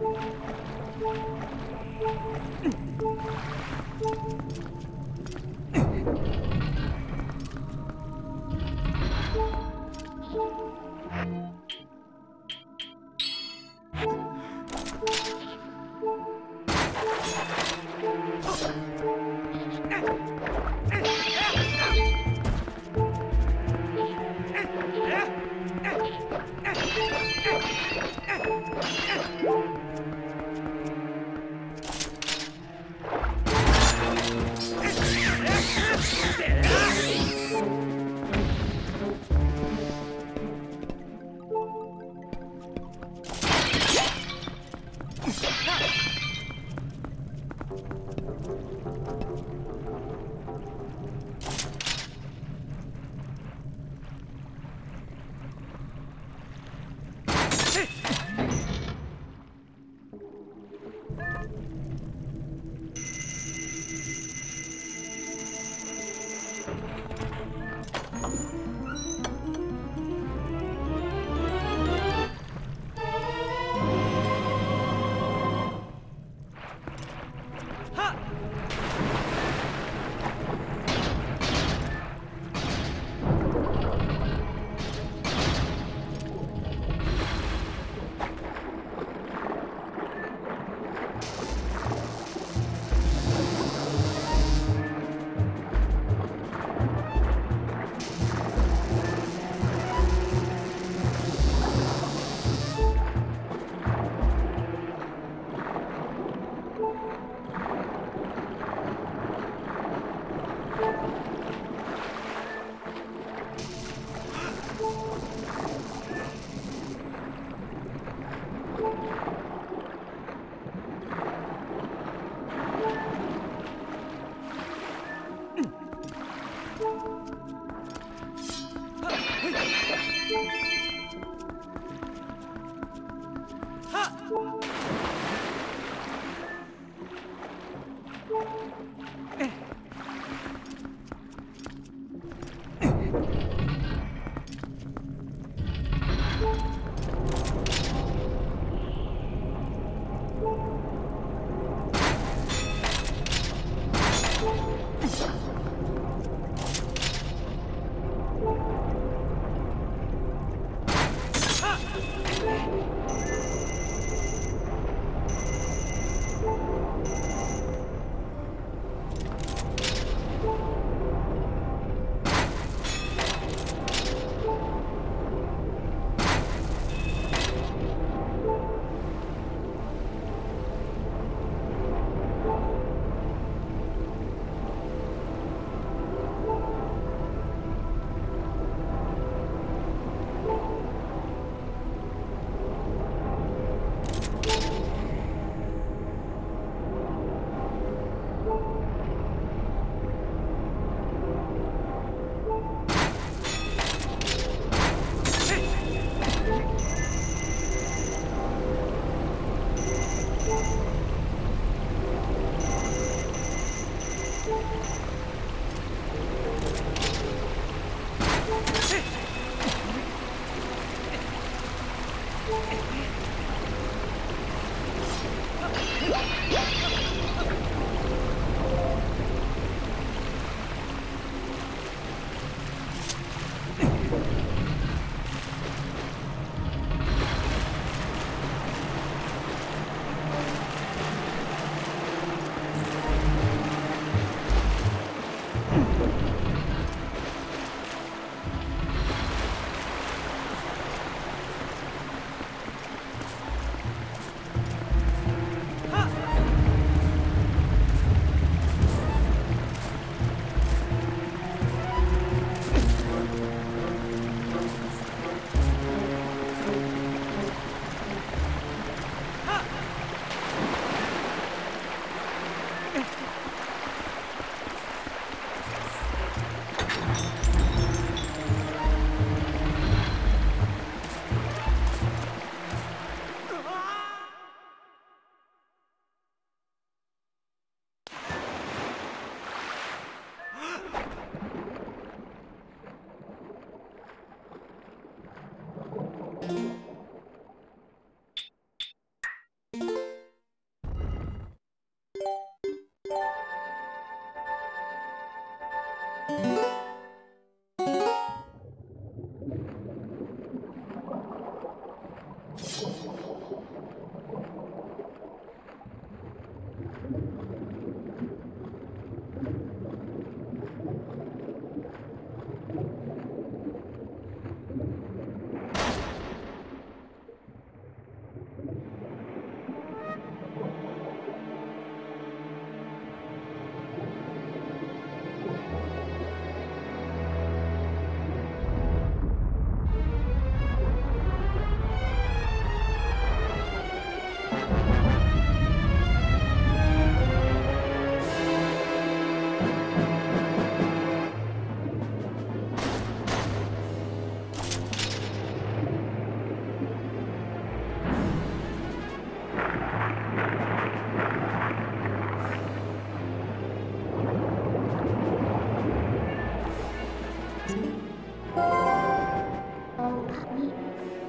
Ha! Yeah.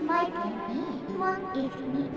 Might be me. What is me?